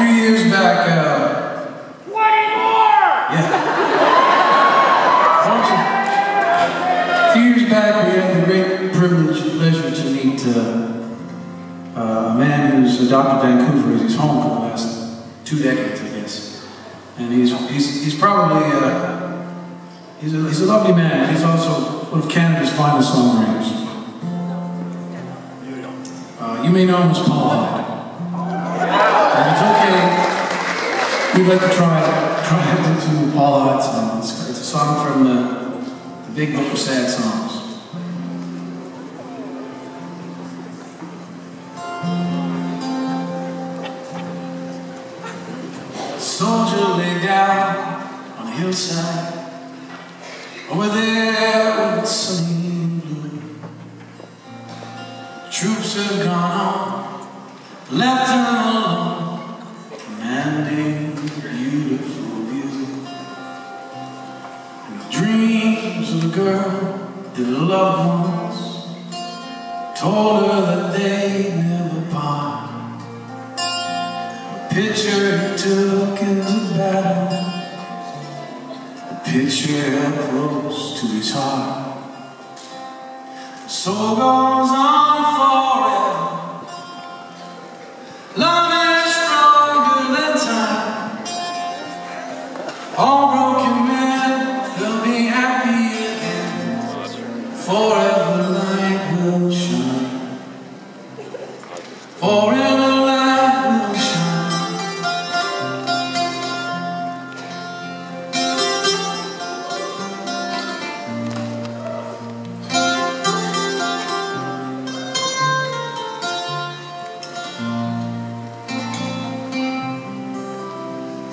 few years back, uh, 20 more! yeah. A few years back, we had the great privilege and pleasure to meet uh, uh, a man who's adopted Vancouver as his home for the last two decades, I guess. And he's, he's, he's probably, uh, he's, a, he's a lovely man. He's also one of Canada's finest songwriters. Uh, you may know him as Paul Hyde. We'd like to try, try to Paul Hyde song. It's, it's a song from the, the Big Book of Sad Songs. Soldier lay down on the hillside over there with sunny blue. Troops have gone on, dreams of the girl, their loved ones, told her that they'd never part. A picture he took into battle, a picture close to his heart. So goes on Forever light will shine. Forever light will shine.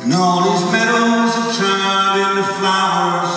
And all these meadows have turned into flowers,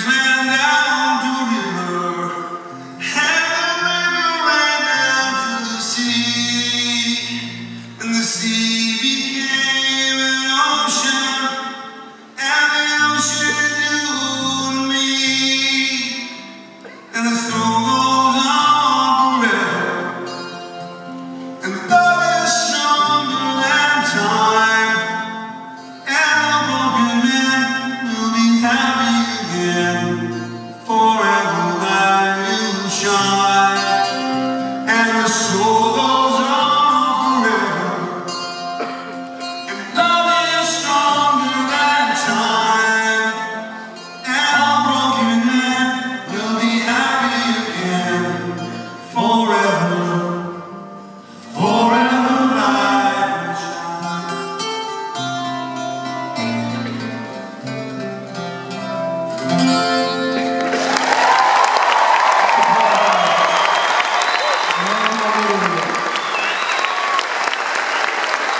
Yeah.